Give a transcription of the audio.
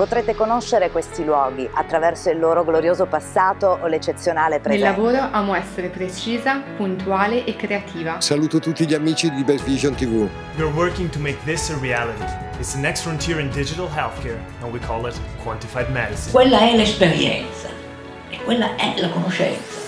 Potrete conoscere questi luoghi attraverso il loro glorioso passato o l'eccezionale presente. Nel lavoro amo essere precisa, puntuale e creativa. Saluto tutti gli amici di Best Vision TV. We're working to make this a reality. It's the next frontier in digital healthcare and we call it quantified medicine. Quella è l'esperienza e quella è la conoscenza.